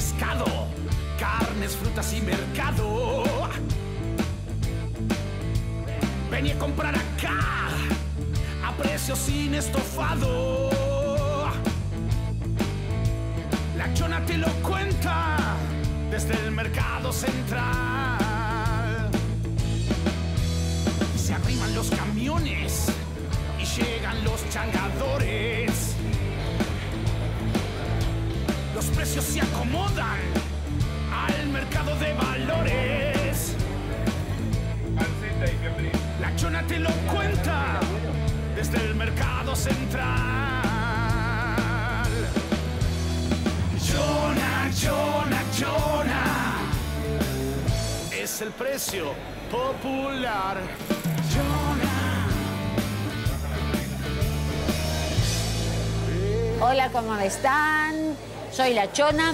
pescado, carnes, frutas y mercado. Vení a comprar acá a precio sin estofado. La chona te lo cuenta desde el mercado central. Se arriman los camiones y llegan los changadores. Precios se acomodan al mercado de valores. La chona te lo cuenta desde el mercado central. Chona, chona, chona. Es el precio popular. Hola, ¿cómo están? Soy la Chona,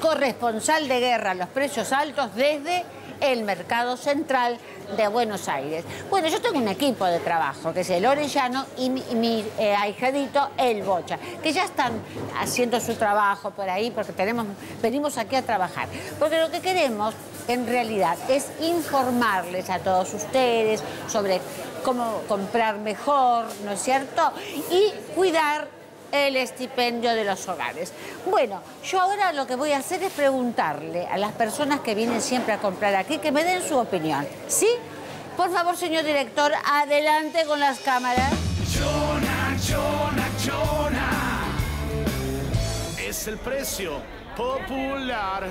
corresponsal de guerra a los precios altos desde el Mercado Central de Buenos Aires. Bueno, yo tengo un equipo de trabajo, que es el Orellano y mi, mi, eh, ahijadito, el Bocha, que ya están haciendo su trabajo por ahí porque tenemos, venimos aquí a trabajar. Porque lo que queremos, en realidad, es informarles a todos ustedes sobre cómo comprar mejor, ¿no es cierto? Y cuidar el estipendio de los hogares. Bueno, yo ahora lo que voy a hacer es preguntarle a las personas que vienen siempre a comprar aquí que me den su opinión. ¿Sí? Por favor, señor director, adelante con las cámaras. Chona, chona, chona. Es el precio popular.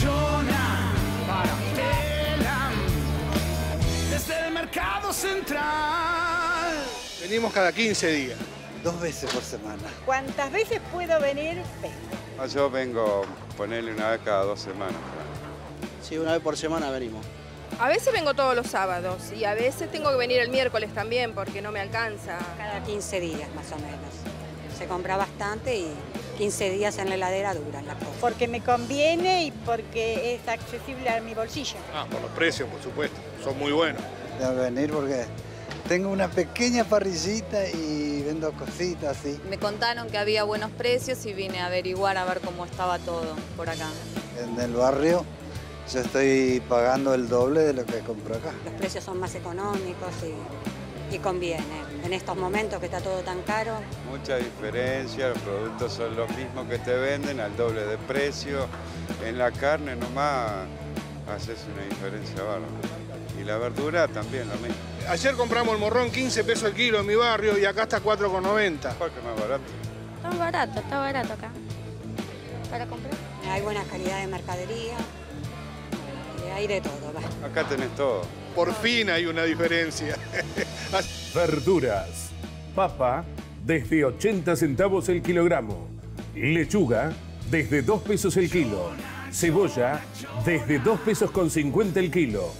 Chona, para Telam. Desde el mercado central. Venimos cada 15 días. Dos veces por semana. ¿Cuántas veces puedo venir? Vengo. No, yo vengo, ponerle una vez cada dos semanas. Sí, una vez por semana venimos. A veces vengo todos los sábados y a veces tengo que venir el miércoles también porque no me alcanza. Cada 15 días más o menos. Se compra bastante y 15 días en la heladera duran las cosas. Porque me conviene y porque es accesible a mi bolsillo. Ah, por los precios, por supuesto. Son muy buenos. Que venir porque tengo una pequeña parrillita y vendo cositas así. Me contaron que había buenos precios y vine a averiguar a ver cómo estaba todo por acá. En el barrio yo estoy pagando el doble de lo que compro acá. Los precios son más económicos y, y conviene. En estos momentos que está todo tan caro, Mucha diferencia, los productos son los mismos que te venden al doble de precio. En la carne nomás haces una diferencia bárbara. Y la verdura también lo mismo. Ayer compramos el morrón 15 pesos el kilo en mi barrio y acá está 4,90. ¿Cuál que más barato? Está barato, está barato acá. Para comprar. hay buena calidad de mercadería, hay de todo. va. Acá tenés todo. Por fin hay una diferencia. Verduras. Papa desde 80 centavos el kilogramo. Lechuga desde 2 pesos el kilo. Cebolla desde 2 pesos con 50 el kilo.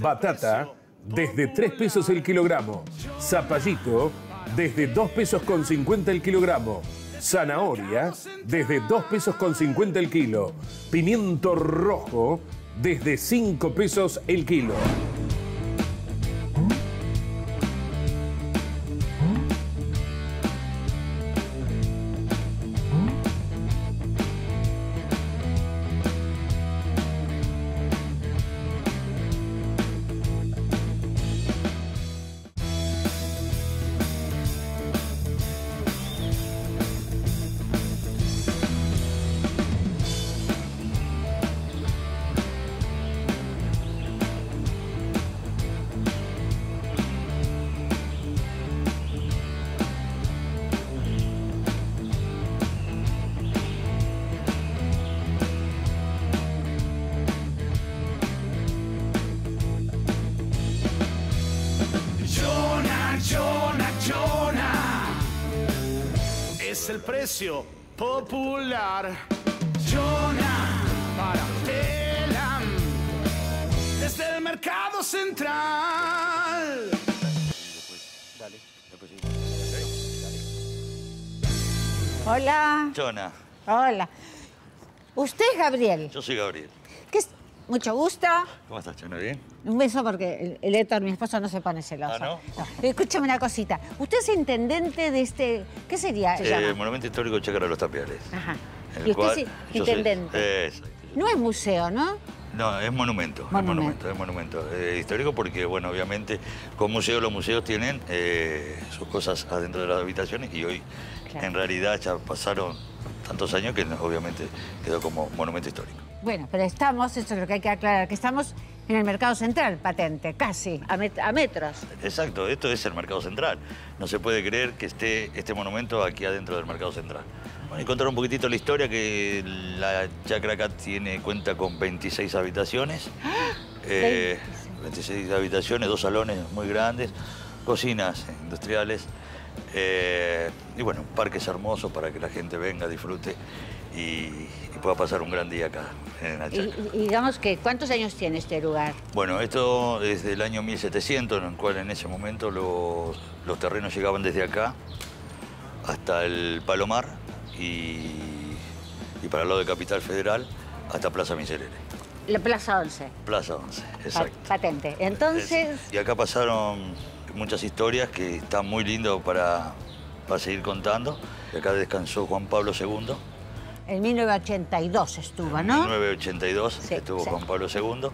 Batata desde 3 pesos el kilogramo. Zapallito desde 2 pesos con 50 el kilogramo. Zanahoria desde 2 pesos con 50 el kilo. Pimiento rojo desde 5 pesos el kilo. Es el precio popular. Chona, para Telam. Desde el mercado central. Hola. Chona, Hola. ¿Usted es Gabriel? yo soy Gabriel. ¿Qué es? Mucho gusto. ¿Cómo estás, Chona? ¿Bien? Un beso porque el, el Héctor, mi esposo, no se pone celoso. Ah, ¿no? Escúchame una cosita. Usted es intendente de este... ¿Qué sería? se Eh? Monumento Histórico Chácara de los Tapiales. Ajá. Y usted soy- intendente. No es museo, ¿no? No, es monumento, es Monumento. monumento, es monumento eh, histórico porque, bueno, obviamente, como museo los museos tienen eh, sus cosas adentro de las habitaciones y hoy, Claro. en realidad, ya pasaron tantos años que obviamente quedó como monumento histórico. Bueno, pero estamos, eso es lo que hay que aclarar, que estamos en el mercado central, patente, casi, a, met- a metros. Exacto, esto es el mercado central. No se puede creer que esté este monumento aquí adentro del mercado central. Bueno, y contar un poquitito la historia, que la chacra acá tiene, cuenta con 26 habitaciones. Eh, 26 habitaciones, dos salones muy grandes, cocinas industriales. eh, y bueno, parques hermosos para que la gente venga, disfrute y, y pueda pasar un gran día acá en la Y, digamos que, ¿cuántos años tiene este lugar? Bueno, esto es del año 1700, en el cual en ese momento los, los terrenos llegaban desde acá hasta el Palomar y, y para el lado de Capital Federal hasta Plaza Miserere. La Plaza 11, Plaza 11, pa- exacto. patente. Entonces, Y acá pasaron muchas historias que están muy lindo para, para seguir contando. Acá descansó Juan Pablo II. En 1982 estuvo, En ¿no? 1982 Sí, estuvo sí. Juan Pablo II,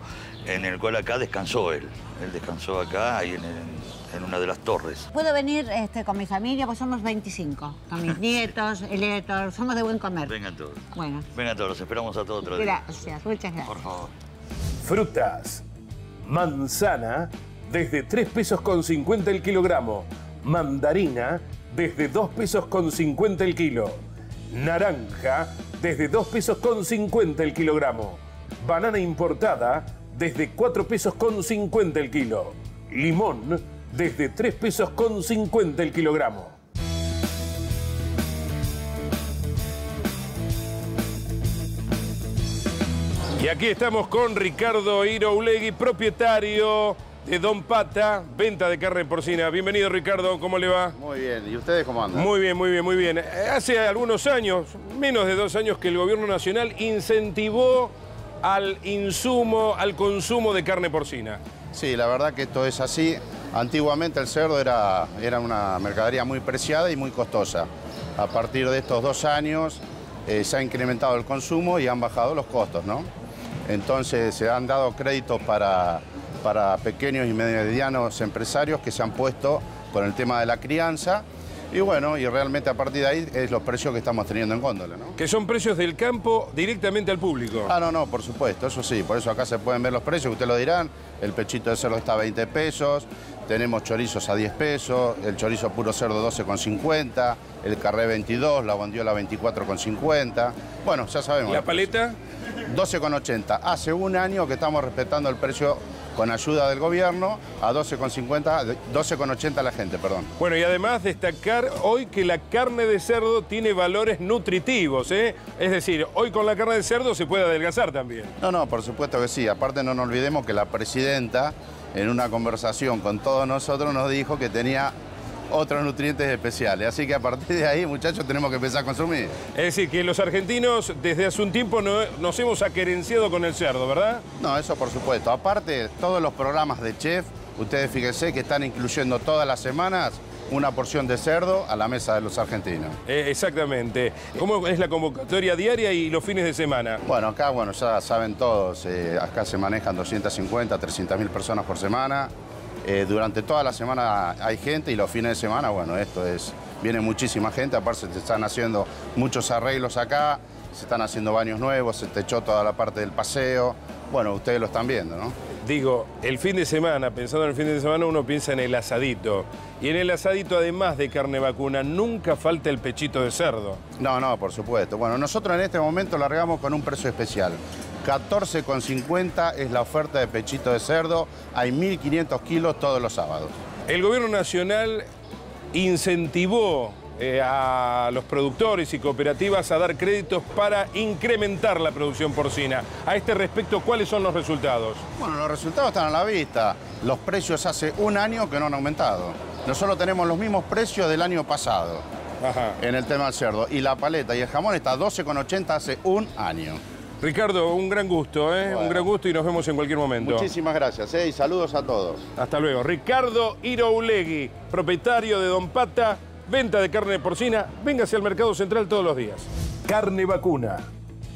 en el cual acá descansó él. Él descansó acá, ahí en, en una de las torres. Puedo venir este, con mi familia, pues somos 25, con mis nietos, el Héctor, somos de buen comer. Vengan todos. Bueno, Vengan todos, los esperamos a todos otro día. gracias, muchas gracias. Por favor. Frutas. Manzana desde 3 pesos con 50 el kilogramo. Mandarina desde 2 pesos con 50 el kilo. Naranja desde 2 pesos con 50 el kilogramo. Banana importada desde 4 pesos con 50 el kilo. Limón desde 3 pesos con 50 el kilogramo. Y aquí estamos con Ricardo Iroulegui, propietario de Don Pata, venta de carne porcina. Bienvenido Ricardo, ¿cómo le va? Muy bien, ¿y ustedes cómo andan? Muy bien, muy bien, muy bien. Hace algunos años, menos de dos años, que el gobierno nacional incentivó al insumo, al consumo de carne porcina. Sí, la verdad que esto es así. Antiguamente el cerdo era, era una mercadería muy preciada y muy costosa. A partir de estos dos años eh, se ha incrementado el consumo y han bajado los costos, ¿no? Entonces se han dado créditos para, para pequeños y medianos empresarios que se han puesto con el tema de la crianza. Y bueno, y realmente a partir de ahí es los precios que estamos teniendo en góndola, ¿no? Que son precios del campo directamente al público. Ah, no, no, por supuesto, eso sí, por eso acá se pueden ver los precios, ustedes lo dirán, el pechito de cerdo está a 20 pesos, tenemos chorizos a 10 pesos, el chorizo puro cerdo 12,50, el carré 22, la bondiola 24,50, bueno, ya sabemos. ¿La paleta? 12,80. Hace un año que estamos respetando el precio con ayuda del gobierno a 12,50, 12,80 la gente, perdón. Bueno, y además destacar hoy que la carne de cerdo tiene valores nutritivos, ¿eh? Es decir, hoy con la carne de cerdo se puede adelgazar también. No, no, por supuesto que sí. Aparte no nos olvidemos que la presidenta en una conversación con todos nosotros nos dijo que tenía otros nutrientes especiales. Así que a partir de ahí, muchachos, tenemos que empezar a consumir. Es decir, que los argentinos desde hace un tiempo no- nos hemos aquerenciado con el cerdo, ¿verdad? No, eso por supuesto. Aparte, todos los programas de chef, ustedes fíjense que están incluyendo todas las semanas una porción de cerdo a la mesa de los argentinos. Eh, exactamente. ¿Cómo es la convocatoria diaria y los fines de semana? Bueno, acá, bueno, ya saben todos, eh, acá se manejan 250, 300 mil personas por semana. Eh, durante toda la semana hay gente y los fines de semana, bueno, esto es, viene muchísima gente, aparte se están haciendo muchos arreglos acá, se están haciendo baños nuevos, se techó toda la parte del paseo, bueno, ustedes lo están viendo, ¿no? Digo, el fin de semana, pensando en el fin de semana, uno piensa en el asadito. Y en el asadito, además de carne vacuna, nunca falta el pechito de cerdo. No, no, por supuesto. Bueno, nosotros en este momento largamos con un precio especial. 14,50 es la oferta de pechito de cerdo. Hay 1.500 kilos todos los sábados. El gobierno nacional incentivó eh, a los productores y cooperativas a dar créditos para incrementar la producción porcina. A este respecto, ¿cuáles son los resultados? Bueno, los resultados están a la vista. Los precios hace un año que no han aumentado. Nosotros tenemos los mismos precios del año pasado en el tema del cerdo. Y la paleta y el jamón está a 12,80 hace un año. Ricardo, un gran gusto, ¿eh? Un gran gusto y nos vemos en cualquier momento. Muchísimas gracias ¿eh? y saludos a todos. Hasta luego. Ricardo Iroulegui, propietario de Don Pata, venta de carne porcina. Véngase al Mercado Central todos los días. Carne vacuna.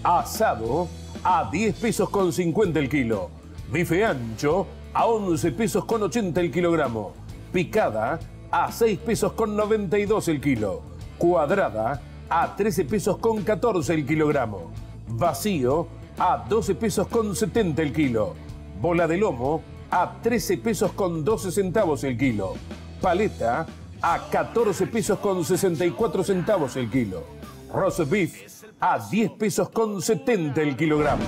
Asado a 10 pesos con 50 el kilo. Bife ancho a 11 pesos con 80 el kilogramo. Picada a 6 pesos con 92 el kilo. Cuadrada a 13 pesos con 14 el kilogramo. Vacío a 12 pesos con 70 el kilo. Bola de lomo a 13 pesos con 12 centavos el kilo. Paleta a 14 pesos con 64 centavos el kilo. Roast beef a 10 pesos con 70 el kilogramo.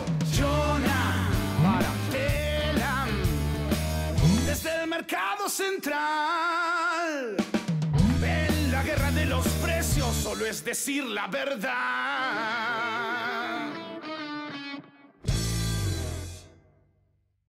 Desde el mercado central. En la guerra de los precios solo es decir la verdad.